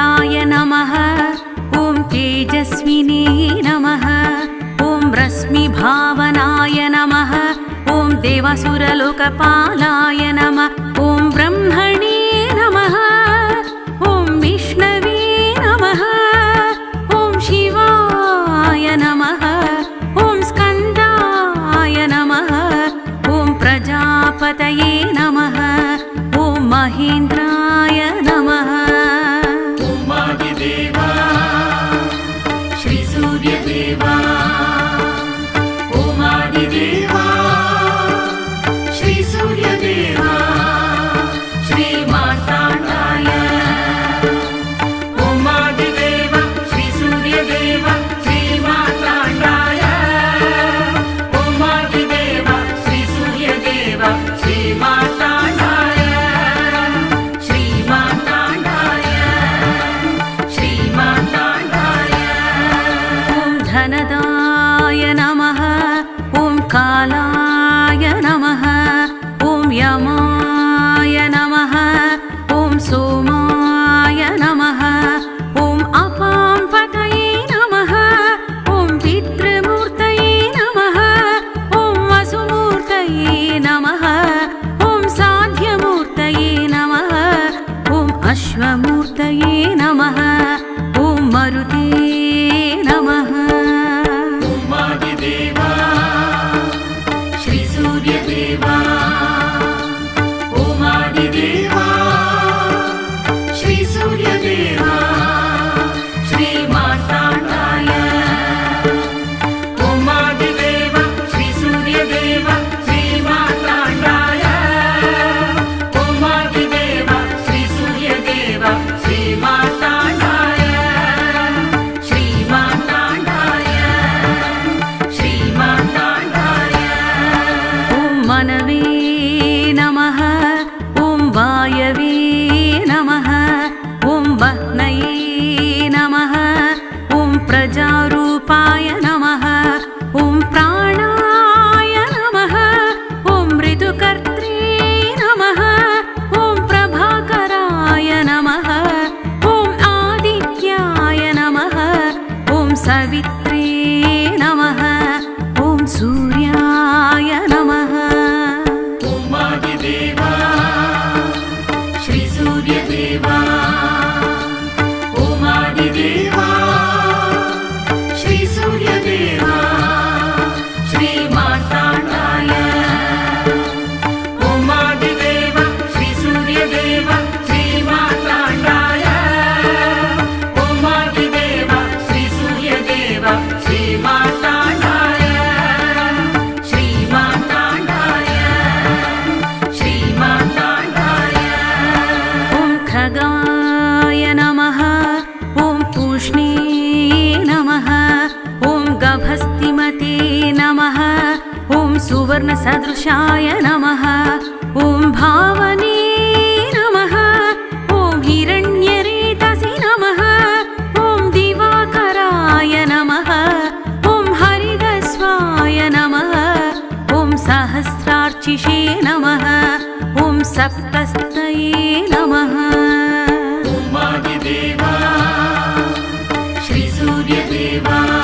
य नमः। ॐ तेजस्विने नमः। ॐ रश्मिभावनाय नमः। ॐ देवसुरलोकपालाय नमः। दिव्यदेवा उमादिदेव be दृशाय नमः ॐ सुवर्णसदृशाय नमः ॐ भावने नमः ॐ हिरण्यरेतसि नमः ॐ दिवाकराय नमः ॐ हरिदस्वाय नमः ॐ सहस्रार्चिषे नमः ॐ सप्तस्तये नमः श्रीसूर्यदेवा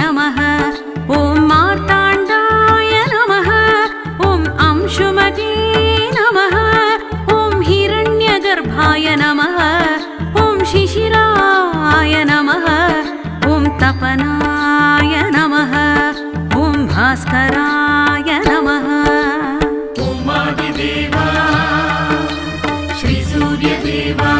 नमः। ॐ मार्ताण्डाय नमः। ॐ अंशुमते नमः। ॐ हिरण्यगर्भाय नमः। ॐ शिशिराय नमः। ॐ तपनाय नमः। ॐ भास्कराय नमः। ॐ श्रीसूर्यदेवा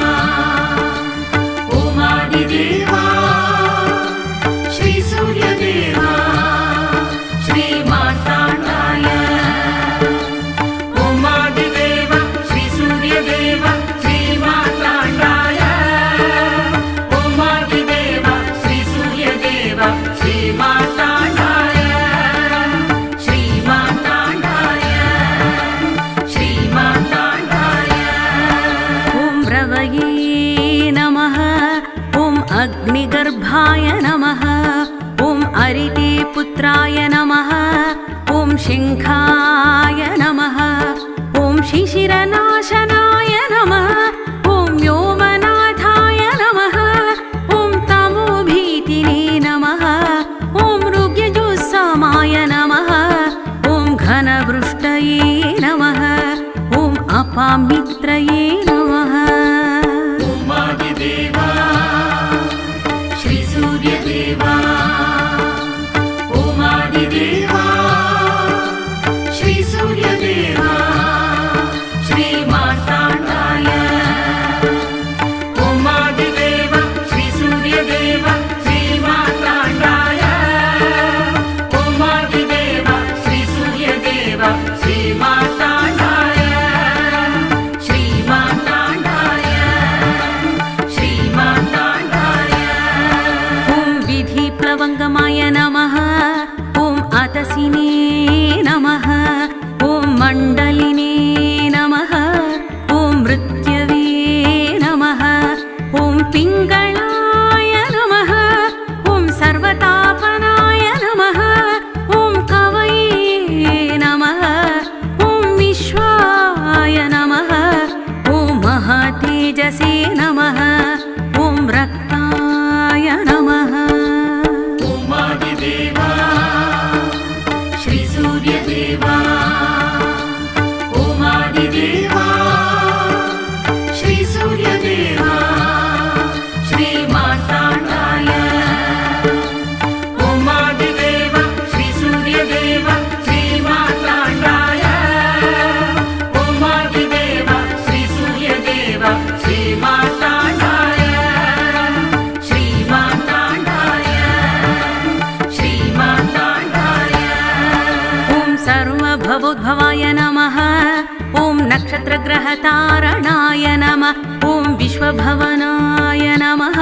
नक्षत्रग्रहतारणाय नमः। ॐ विश्वभवनाय नमः।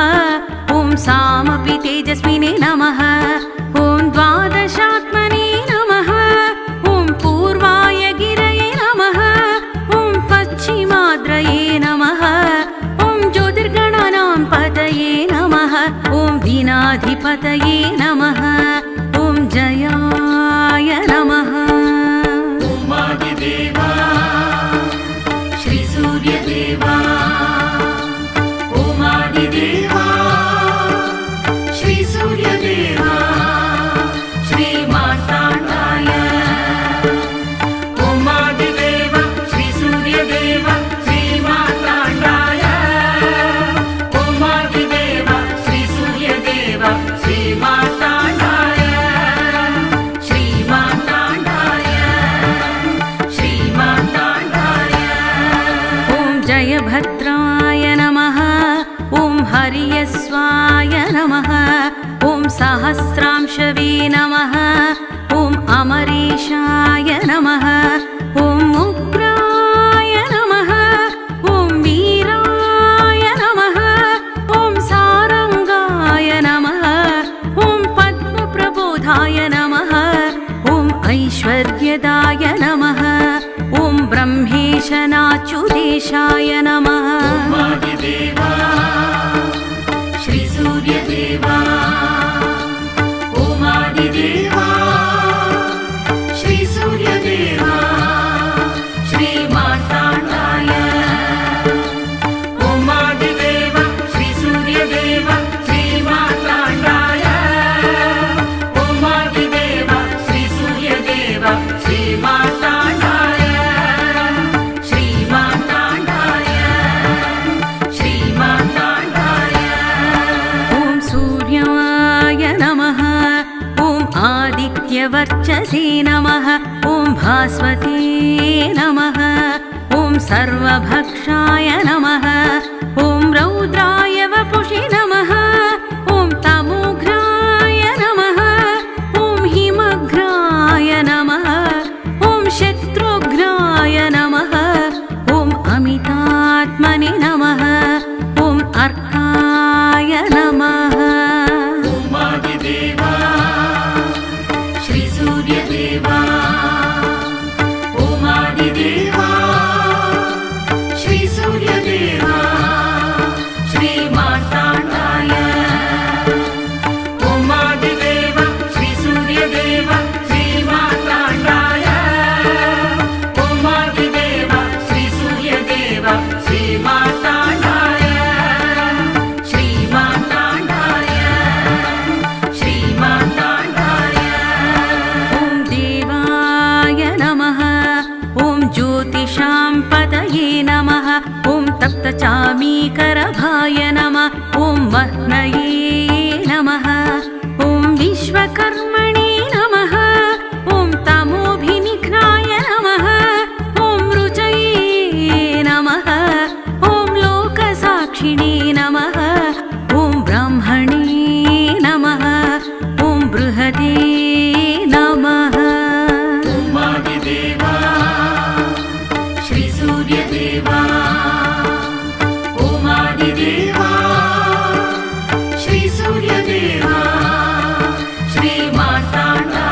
ॐ सामपि तेजस्विने नमः। ॐ द्वादशात्मने नमः। ॐ पूर्वाय गिरये नमः। ॐ पश्चिमाद्रये नमः। ॐ ज्योतिर्गणानां पतये नमः। ॐ दीनाधिपतये नमः। अमरीशाय नमः। ॐ उग्राय नमः। ॐ वीराय नमः। ॐ सारङ्गाय नमः। ॐ पद्मप्रबोधाय नमः। ॐ ऐश्वर्यदाय नमः। ॐ ब्रह्मेशनाच्युदेशाय नमः। सरस्वती नमः। ॐ सर्वभक्षाय नमः। ॐ रौद्रा காட்டானா